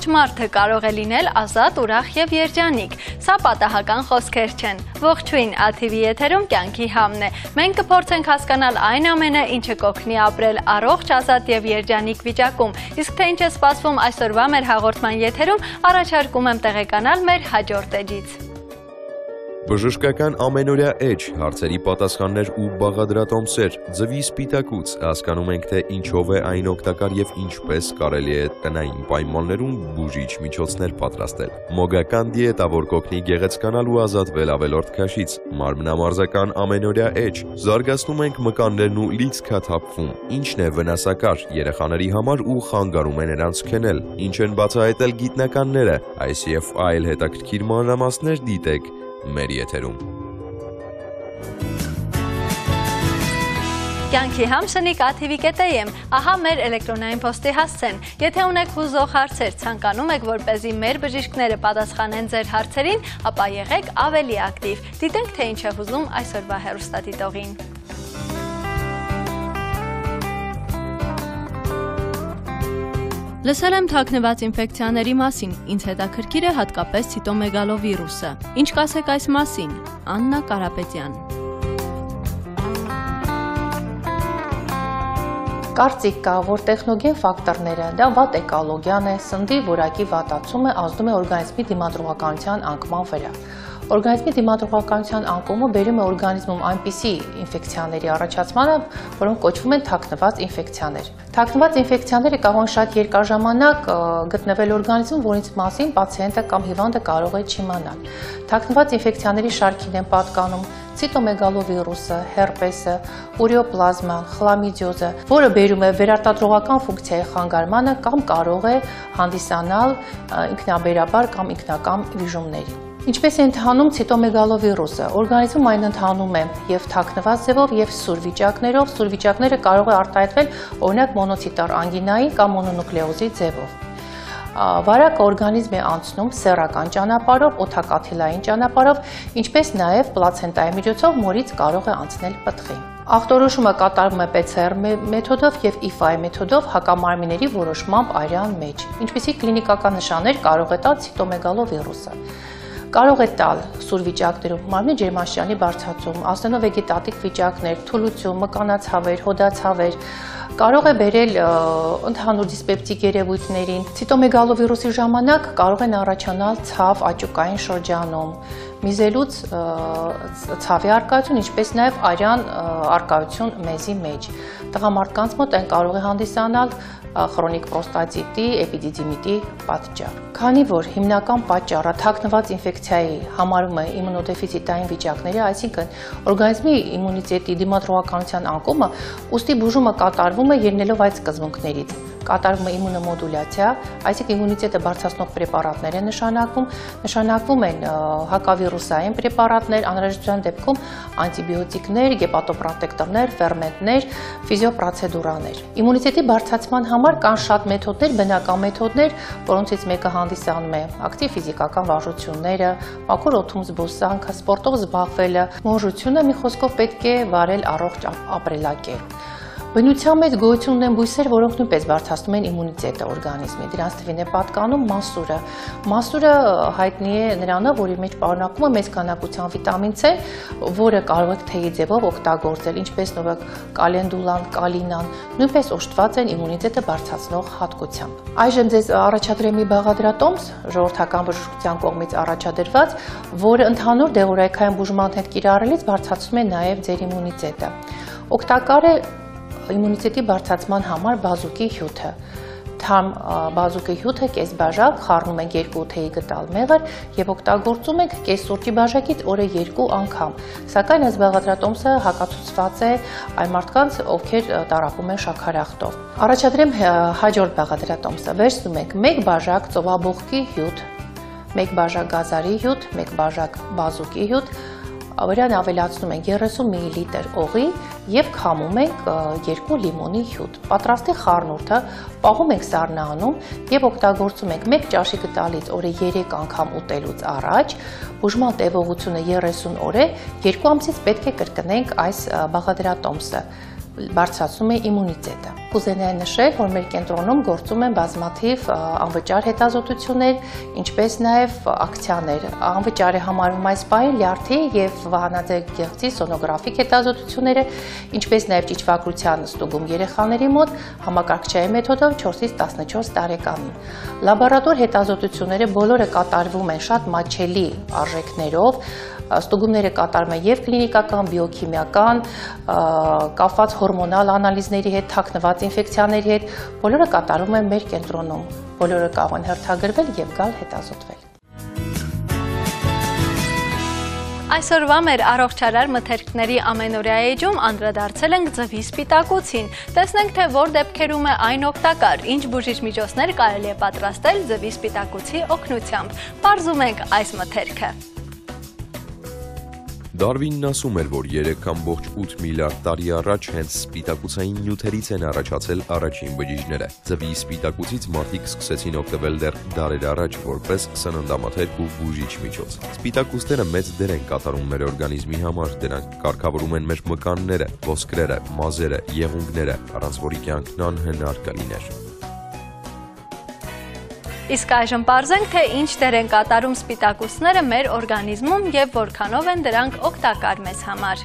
Առողջ մարդը կարող է լինել ազատ, ուրախ եւ երջանիկ։ Սա պատահական խոսքեր չեն։ Ողջույն, ATV եթերում կյանքի համն է։ Մենք կփորձենք հասկանալ այն ամենը, ինչը կօգնի ապրել առողջ, ազատ եւ երջանիկ վիճակում։ Իսկ թե ինչ է սպասվում այսօրվա մեր հաղորդման եթերում, առաջարկում եմ տեղեկանալ մեր հաջորդ էջից։ Բժշկական ամենօրյա էջ, հարցերի պատասխաններ ու բաղադրատոմսեր, ձվի սպիտակուց, հասկանում ենք, թե ինչով է այն օգտակար եւ ինչպես կարելի է տնային պայմաններում բուժիչ միջոցներ պատրաստել։ Մոգական դիետա, որ կօգնի գեղեցկանալ ու ազատվել ավելորդ քաշից, մարմնամարզական ամենօրյա էջ, զարգացնում ենք մկաններն ու լիցքաթափվում, ինչն է վնասակար երեխաների համար ու խանգարում է նրանց քնել, ինչ են բացահայտել գիտնականները, այս եւ այլ հետաքրքիր մանրամասներ դիտեք մեր եթերում։ Կյանքի համ շնիկ ATV.am, ահա մեր էլեկտրոնային փոստի հասցեն։ Եթե ունեք հուզող հարցեր, ցանկանում եք, որպեսզի մեր բժիշկները պատասխանեն ձեր հարցերին, ապա եղեք ավելի ակտիվ։ Դիտենք, թե ինչ է հուզում այսօրվա հերոստատիտողին։ Լսել եմ թաքնված ինֆեկցիաների մասին, ինձ հետաքրքիր է հատկապես ցիտոմեգալովիրուսը։ Ինչ կասեք այս մասին։ Աննա Կարապետյան։ Կարծիք կա, որ տեխնոգեն ֆակտորները, դա վատ էկոլոգիան է, սննդի որակի վատացումը ազդում է օրգանիզմի դիմադրողականության անկման վրա։ Օրգանիզմի դիմադրողականության անկումը բերում է օրգանիզմում այնպիսի ինֆեկցիաների առաջացմանը, որոնք կոչվում են թաքնված ինֆեկցիաներ։ Թաքնված ինֆեկցիաները կարող են շատ երկար ժամանակ գտնվել օրգանիզմում, որից մասին պացիենտը կամ հիվանդը կարող է չիմանալ։ Թաքնված ինֆեկցիաների շարքին են պատկանում ցիտոմեգալովիրուսը, հերպեսը, ուրիոպլազման, խլամիդիոզը, որը բերում է վերարտադրողական ֆունկցիայի խանգարմանը կամ կարող է հանդիսանալ ինքնաբերաբար կամ ինքնակամ վիժումների։ Ինչպես է ընթանում ցիտոմեգալովիրուսը, օրգանիզմում այն ընթանում է եւ թաքնված ձևով եւ սուր վիճակներով, սուր վիճակները կարող է արտահայտվել օրինակ մոնոցիտար անգինայի կամ մոնոնուկլեոզի ձևով։ Վարակը օրգանիզմ է անցնում սեռական ճանապարհով, օթակաթիլային ճանապարհով, ինչպես նաև պլացենտայի միջոցով մորից կարող է անցնել պտղի։ Ախտորոշումը կատարվում է PCR մեթոդով եւ IFI մեթոդով հակամարմինների որոշմամբ արյան մեջ։ Ինչպիսի կլինիկական նշաններ կարող է տալ ցիտոմեգալովիրուսը կարող է տալ սուր վիճակներում մարմնի ջերմաշյանի բարձրացում, ասենովեգետատիկ վիճակներ, թուլություն, մկանացավեր, հոդացավեր, կարող է բերել ընդհանուր դիսպեպտիկ երևույթներին։ Ցիտոմեգալովիրուսի ժամանակ կարող են առաջանալ ցավ աճուկային շրջանում, միզելուց ցավի արկայություն, ինչպես նաև արյան արկայություն մեզի մեջ։ Տղամարդկանց մոտ այն կարող է հանդիսանալ խրոնիկ պրոստատիտի, էպիդիդիմիտի պատճառ։ Քանի որ հիմնական պատճառը թաքնված ինֆեկցիայի համարում է իմունոդեֆիցիտային վիճակները, այսինքն օրգանիզմի իմունիտետի դիմադրողականության անկումը, ուստի բուժումը կատարվում է ելնելով այդ սկզբունքներից կատարվում է իմունոմոդուլյացիա, այսինքն իմունիտետը բարձրացնող պրեպարատներ են նշանակվում, նշանակվում են հակավիրուսային պրեպարատներ, անհրաժեշտության դեպքում անտիբիոտիկներ, գեպատոպրոտեկտորներ, ֆերմենտներ, ֆիզիոպրոցեդուրաներ։ Իմունիտետի բարձրացման համար կան շատ մեթոդներ, բնական մեթոդներ, որոնցից մեկը հանդիսանում է ակտիվ ֆիզիկական վարժությունները, մաքուր օդում զբոսանքը, սպորտով զբաղվելը, մոժությունը մի խոսքով պետք է վարել առողջ ապրելակերպ։ Բնության մեջ գոյություն ունեն բույսեր, որոնք նույնպես բարձրացնում են իմունիտետը օրգանիզմի։ Դրանց թվին է պատկանում մասուրը։ Մասուրը հայտնի է նրանով, որ իր մեջ պարունակում է մեծ քանակության վիտամին C, որը կարող եք թեյի ձևով օգտագործել, ինչպես նորակ կալենդուլան, կալինան, նույնպես օժտված են իմունիտետը բարձրացնող հատկությամբ։ Այժմ ձեզ առաջադրեմ մի բաղադրատոմս ժողովրդական բժշկության կողմից առաջադրված, որը ընդհանուր դեղորայքային բուժման հետ կիրառելիս բարձրացնում է նաև ձեր իմունիտետը։ Օգտակար է իմունիտետի բարձրացման համար բազուկի հյութը։ Թարմ բազուկի հյութը կես բաժակ խառնում ենք երկու թեյի գտալ մեղր եւ օգտագործում ենք կես սուրճի բաժակից օրը երկու անգամ։ Սակայն այս բաղադրատոմսը հակացուցված է այն մարդկանց, ովքեր տարապում են շաքարախտով։ Առաջադրեմ հաջորդ բաղադրատոմսը։ Վերցնում ենք 1 բաժակ ծովաբողկի հյութ, 1 բաժակ գազարի հյութ, 1 բաժակ բազուկի հյութ, վրան ավելացնում ենք 30 մլ օղի եւ քամում ենք 2 լիմոնի հյութ։ Պատրաստի խառնուրդը պահում ենք սառնանում եւ օգտագործում ենք 1 ճաշի գտալից օրը 3 անգամ ուտելուց առաջ։ Բուժման տևողությունը 30 օր է, 2 ամսից պետք է կրկնենք այս բաղադրատոմսը։ բարձրացնում է իմունիտետը։ Կուզենայի նշել, որ մեր կենտրոնում գործում են բազմաթիվ անվճար հետազոտություններ, ինչպես նաև ակցիաներ։ Անվճար է համարվում այս պահին լյարդի եւ վահանաձև գեղձի սոնոգրաֆիկ հետազոտությունները, ինչպես նաև ճիճվագրության ստուգում երեխաների մոտ համակարգչային մեթոդով 4-ից 14 տարեկանին։ Լաբորատոր հետազոտությունները բոլորը կատարվում են շատ մատչելի արժեքներով, ստուգումները կատարում են եւ կլինիկական, բիոքիմիական, կապված հորմոնալ անալիզների հետ, թաքնված ինֆեկցիաների հետ, բոլորը կատարում են մեր կենտրոնում։ Բոլորը կարող են հերթագրվել եւ գալ հետազոտվել։ Այսօրվա մեր առողջարար մթերքների ամենօրյա էջում անդրադարձել ենք ձվի սպիտակուցին։ Տեսնենք, թե որ դեպքերում է այն օգտակար, ինչ բուժիչ միջոցներ կարելի է պատրաստել ձվի սպիտակուցի օգնությամբ։ Պարզում ենք այս մթերքը։ Դարվինն ասում էր, որ 3.8 միլիարդ տարի առաջ հենց սպիտակուցային նյութերից են առաջացել առաջին բջիջները։ Ձվի սպիտակուցից մարդիկ սկսեցին օգտվել դեռ դարեր առաջ որպես սննդամթերք ու բուժիչ միջոց։ Սպիտակուցները մեծ դեր են կատարում մեր օրգանիզմի համար, դրանք կարգավորում են մեր մկանները, ոսկրերը, մազերը, եղունգները, առանց որի կյանքն անհնար կլիներ։ Իսկ այժմ պարզենք, թե ինչ դեր են կատարում սպիտակուսները մեր օրգանիզմում եւ որքանով են դրանք օգտակար մեզ համար։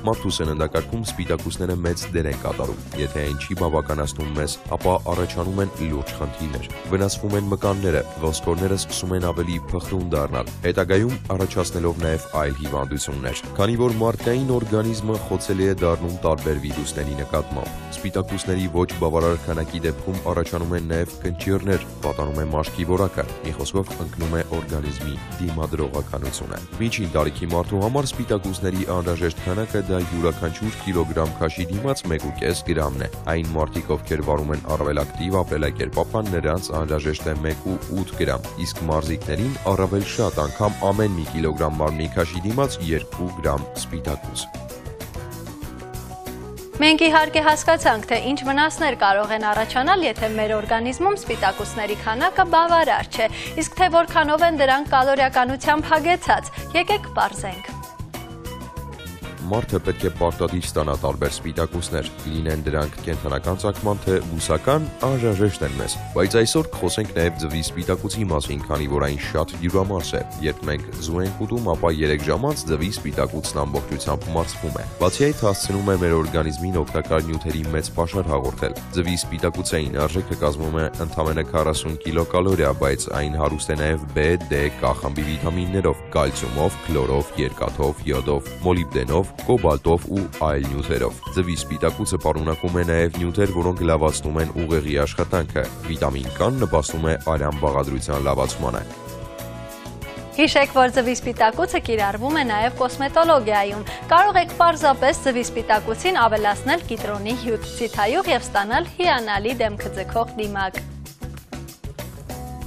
Մարդու սննդակարգում սպիտակուցները մեծ դեր են կատարում։ Եթե այն չի բավականացնում մեզ, ապա առաջանում են լուրջ խնդիրներ։ Վնասվում են մկանները, ոսկորները սկսում են ավելի փխրուն դառնալ, հետագայում առաջացնելով նաև այլ հիվանդություններ։ Քանի որ մարդկային օրգանիզմը խոցելի է դառնում տարբեր վիրուսների նկատմամբ։ Սպիտակուցների ոչ բավարար քանակի դեպքում առաջանում են նաև կնճիռներ, պատանում է մաշկի որակը, մի խոսքով ընկնում է օրգանիզմի դիմադրողականությունը։ Միջին տարիքի մարդու համար սպիտակուցների անհրաժեշտ քանակը դա յուրաքանչյուր կիլոգրամ քաշի դիմաց 1.5 գրամն է։ Այն մարդիկ, ովքեր վարում են առավելակտիվ ապրելակերպապան, նրանց անհրաժեշտ է 1.8 գրամ, իսկ մարզիկներին առավել շատ անգամ ամեն մի կիլոգրամ մարմնի քաշի դիմաց 2 գրամ սպիտակուց։ Մենք իհարկե հասկացանք, թե ինչ վնասներ կարող են առաջանալ, եթե մեր օրգանիզմում սպիտակուցների քանակը բավարար չէ, իսկ թե որքանով են դրանք կալորիականությամբ հագեցած, եկեք պարզենք մարդը պետք է պարտադիր ստանա տարբեր սպիտակուցներ, լինեն դրանք կենթանական ցակման թե բուսական, անհրաժեշտ են մեզ։ Բայց այսօր խոսենք նաև ձվի սպիտակուցի մասին, քանի որ այն շատ դյուրամաս է։ Երբ մենք զու ենք ուտում, ապա 3 ժամ անց ձվի սպիտակուցն ամբողջությամբ մարսվում է։ Բացի այդ, հասցնում է մեր օրգանիզմին օգտակար նյութերի մեծ պաշար հաղորդել։ Ձվի սպիտակուցային արժեքը կազմում է ընդամենը 40 կիլոկալորիա, բայց այն հարուստ է նաև B, D, K խմբի վիտամիններով, կալցիումով, քլորով, երկաթով, յոդով, մոլիբդենով, կոբալտով ու այլ նյութերով։ Ձվի սպիտակուցը պարունակում է նաև նյութեր, որոնք լավացնում են ուղեղի աշխատանքը։ Վիտամին K-ն նպաստում է արյան բաղադրության լավացմանը։ Հիշեք, որ ձվի սպիտակուցը կիրառվում է նաև կոսմետոլոգիայում։ Կարող եք պարզապես ձվի սպիտակուցին ավելացնել կիտրոնի հյութ, ցիթայյուղ եւ ստանալ հիանալի դեմքը ձգող դիմակ։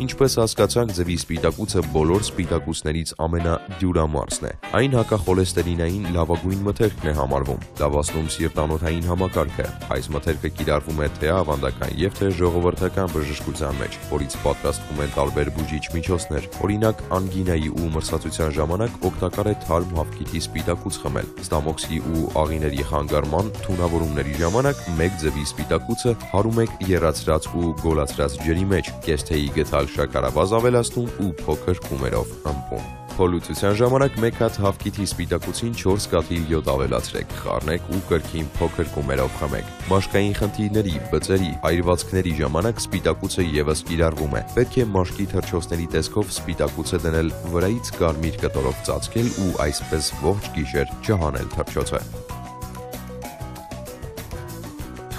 Ինչպես հասկացանք, ձվի սպիտակուցը բոլոր սպիտակուցներից ամենադյուրամարսն է։ Այն հակախոլեստերինային լավագույն մթերքն է համարվում, լավացնում սիրտանոթային համակարգը։ Այս մթերքը կիրառվում է թե ավանդական եւ թե ժողովրդական բժշկության մեջ, որից պատրաստվում են տարբեր բուժիչ միջոցներ։ Օրինակ, անգինայի ու մրսածության ժամանակ օգտակար է թարմ հավքիթի սպիտակուց խմել։ Ստամոքսի ու աղիների խանգարման թունավորումների ժամանակ մեկ ձվի սպիտակուցը հարում եք երացրած ու գոլացրած ջրի մեջ, կեսթեի գտալ շաքարավազ ավելացնում ու փոքր կումերով ըմպում։ Փոլուցության ժամանակ մեկ հատ հավքիթի սպիտակուցին 4 կաթի յոդ ավելացրեք, խառնեք ու կրկին փոքր կումերով խմեք։ Մաշկային խնդիրների, բծերի, այրվածքների ժամանակ սպիտակուցը եւս կիրառվում է։ Պետք է մաշկի թրջոցների տեսքով սպիտակուցը դնել վրայից կարմիր կտորով ծածկել ու այսպես ողջ գիշեր չհանել թրջոցը։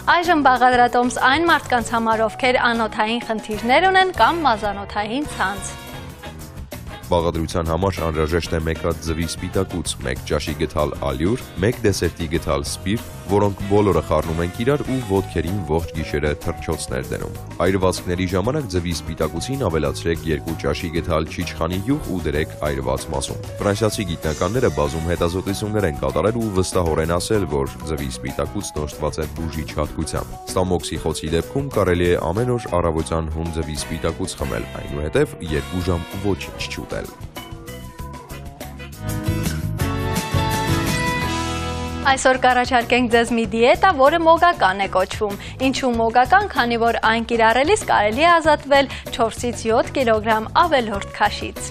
Այժմ բաղադրատոմս այն մարդկանց համար, ովքեր անոթային խնդիրներ ունեն կամ մազանոթային ցանց։ Բաղադրության համար անհրաժեշտ է 1 հատ ձվի սպիտակուց, 1 ճաշի գթալ ալյուր, 1 դեսերտի գթալ սպիրտ, որոնք բոլորը խառնում են իրար ու ոտքերին ողջ գիշերը թրջոցներ դնում։ Այրվածքների ժամանակ ձվի սպիտակուցին ավելացրեք 2 ճաշի գթալ չիչխանի յուղ ու դրեք այրված մասում։ Ֆրանսիացի գիտնականները բազում հետազոտություններ են կատարել ու վստահորեն ասել, որ ձվի սպիտակուցն օժտված է բուժիչ հատկությամբ։ Ստամոքսի խոցի դեպքում կարելի է ամեն օր առավոտյան հում ձվի սպիտակուց խմել, այնուհետև 2 ժամ ոչինչ չուտել։ Այսօր կառաջարկենք ձեզ մի դիետա, որը մոգական է կոչվում։ Ինչու մոգական, քանի որ այն կիրառելիս կարելի է ազատվել 4-ից 7 կիլոգրամ ավելորդ քաշից։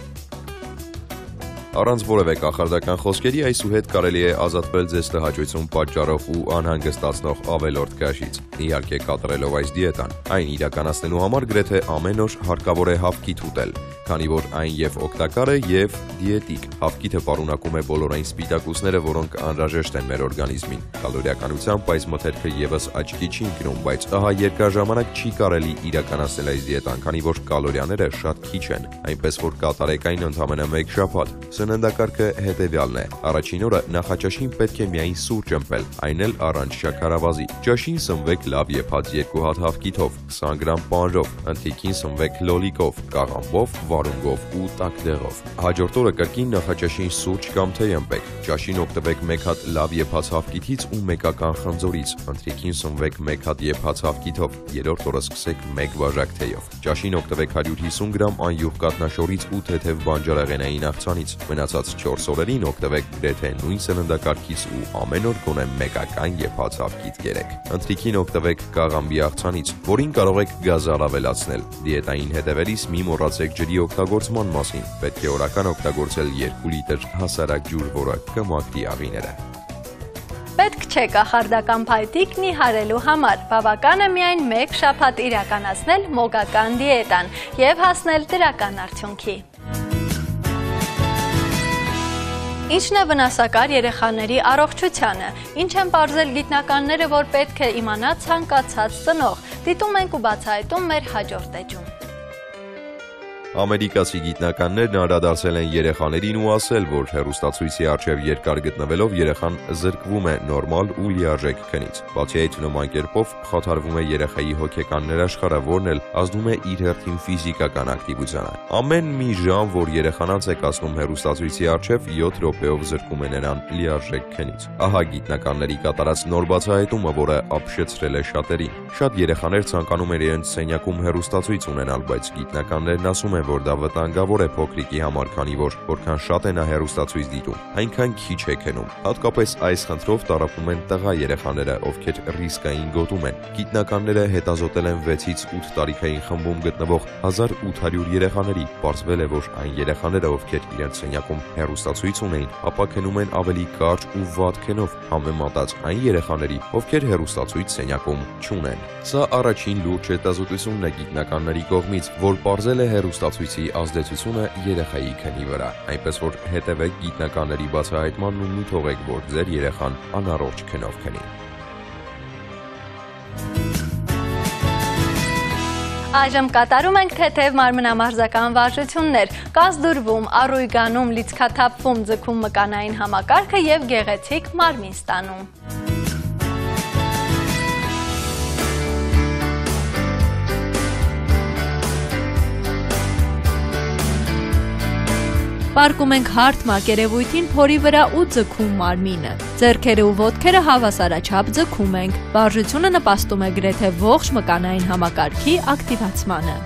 Առանց որևէ կախարդական խոսքերի այսուհետ կարելի է ազատվել ձեզ տհաճություն պատճառող ու անհանգստացնող ավելորդ քաշից։ Իհարկե կատարելով այս դիետան, այն իրականացնելու համար գրեթե ամեն օր հարկավոր է հավքիթ ուտել, քանի որ այն եւ օգտակար է եւ դիետիկ։ Հավքիթը պարունակում է բոլոր այն սպիտակուցները, որոնք անհրաժեշտ են մեր օրգանիզմին։ Կալորիականությամբ այս մթերքը եւս աչքի չի ընկնում, բայց ահա երկար ժամանակ չի կարելի իրականացնել այս դիետան, քանի որ կալորիաները շատ քիչ են, այնպես որ կատարեք այն ընդամենը 1 շաբաթ Սննդակարգը հետևյալն է։ Առաջին օրը նախաճաշին պետք է միայն սուրճ ըմպել, այն էլ առանց շաքարավազի։ Ճաշին սնվեք լավ եփած երկու հատ հավքիթով, 20 գրամ պանրով, ընթրիքին սնվեք լոլիկով, կաղամբով, վարունգով ու տակդեղով։ Հաջորդ օրը կրկին նախաճաշին սուրճ կամ թեյ ըմպեք։ Ճաշին օգտվեք 1 հատ լավ եփած հավքիթից ու մեկական խնձորից։ Ընթրիքին սնվեք 1 հատ եփած հավքիթով։ Երրորդ օրը սկսեք 1 բաժակ թեյով։ Ճաշին օգտվեք 150 գրամ անյուղ կատնաշորից ու թեթև բանջարեղենային աղցանից մնացած 4 օրերին օգտվեք գրեթե նույն սննդակարգից ու ամեն օր գոնե մեկական եփած հավքիթ կերեք։ Ընթրիքին օգտվեք կաղամբի աղցանից, որին կարող եք գազալ ավելացնել։ Դիետային հետևելիս մի մոռացեք ջրի օգտագործման մասին։ Պետք է օրական օգտագործել 2 լիտր հասարակ ջուր, որը կմաքրի աղիները։ Պետք չէ կախարդական փայտիկն իհարելու համար, բավական է միայն մեկ շաբաթ իրականացնել մոգական դիետան եւ հասնել դրական արդյունքի։ Ինչն է վնասակար երեխաների առողջությանը։ Ինչ են ողրզել գիտնականները, որ պետք է իմանա ցանկացած ծնող։ Դիտում ենք ու բացահայտում մեր հաջորդ էջում։ Ամերիկացի գիտնականներն անդրադարձել են երեխաներին ու ասել, որ հերոստացույցի արչև երկար գտնվելով երեխան զրկվում է նորմալ ու լիարժեք քնից։ Բացի այդ նման կերպով խաթարվում է երեխայի հոգեկան ներաշխարհը, որն էլ ազդում է իր հերթին ֆիզիկական ակտիվությանը։ Ամեն մի ժամ, որ երեխան անց է կացնում հերոստացույցի արչև 7 րոպեով զրկում է նրան լիարժեք քնից։ Ահա գիտնականների կատարած նոր բացահայտումը, որը ապշեցրել է շատերին։ Շատ երեխաներ ցանկանում են իրենց սենյակում հերոստացույց ունենալ, բայց գիտնականներն ասում են, է, որ դա վտանգավոր է փոքրիկի համար, քանի որ որքան շատ է նա հերոստացույց դիտում, այնքան քիչ է քնում։ Հատկապես այս խնդրով տարապում են տղա երեխաները, ովքեր ռիսկային գոտում են։ Գիտնականները հետազոտել են 6-ից 8 տարիքային խմբում գտնվող 1800 երեխաների։ Պարզվել է, որ այն երեխաները, ովքեր իրենց սենյակում հերոստացույց ունեին, ապա քնում են ավելի կարճ ու վատ քնով համեմատած այն երեխաների, ովքեր հերոստացույց սենյակում չունեն։ Սա առաջին լուրջ հետազոտությունն է գիտնականների կողմից, որ ողրել է հերոստացույց ապացույցի ազդեցությունը երեխայի քնի վրա, այնպես որ հետևեք գիտնականների բացահայտմանն ու մի թողեք, որ ձեր երեխան անառողջ քնով քնի։ Այժմ կատարում ենք թեթև մարմնամարզական վարժություններ, կազդուրվում, առույգանում, լիցքաթափվում, ձգում մկանային համակարգը և գեղեցիկ մարմին ստանում։ Պարկում ենք հարթ մակերևույթին փորի վրա ու ձգում մարմինը։ Ձեռքերը ու ոտքերը հավասարաչափ ձգում ենք։ Վարժությունը նպաստում է գրեթե ողջ մկանային համակարգի ակտիվացմանը։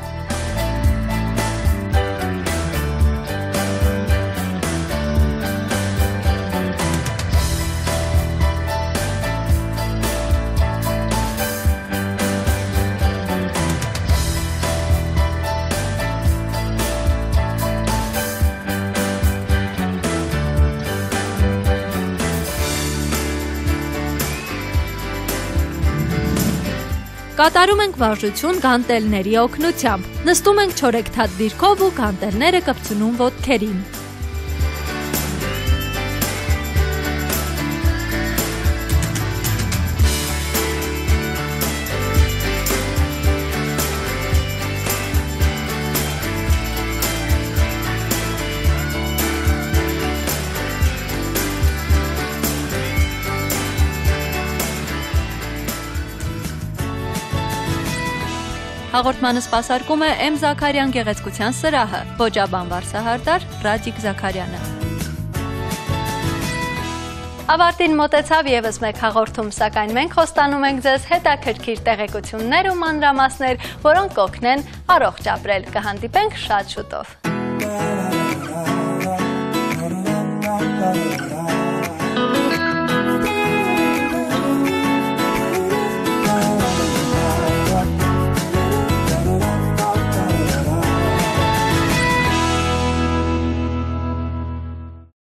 Կատարում ենք վարժություն գանտելների օգնությամբ։ Նստում ենք չորեքթաթ դիրքով ու գանտելները կպցնում ոտքերին։ Հաղորդմանը սպասարկում է Էմ Զաքարյան գեղեցկության սրահը, ոճաբան Վարսահարդար Ռադիկ Զաքարյանը։ Ավարտին մոտեցավ եւս մեկ հաղորդում, սակայն մենք խոստանում ենք ձեզ հետաքրքիր տեղեկություններ ու մանրամասներ, որոնք կօգնեն առողջ ապրել։ Կհանդիպենք շատ շուտով։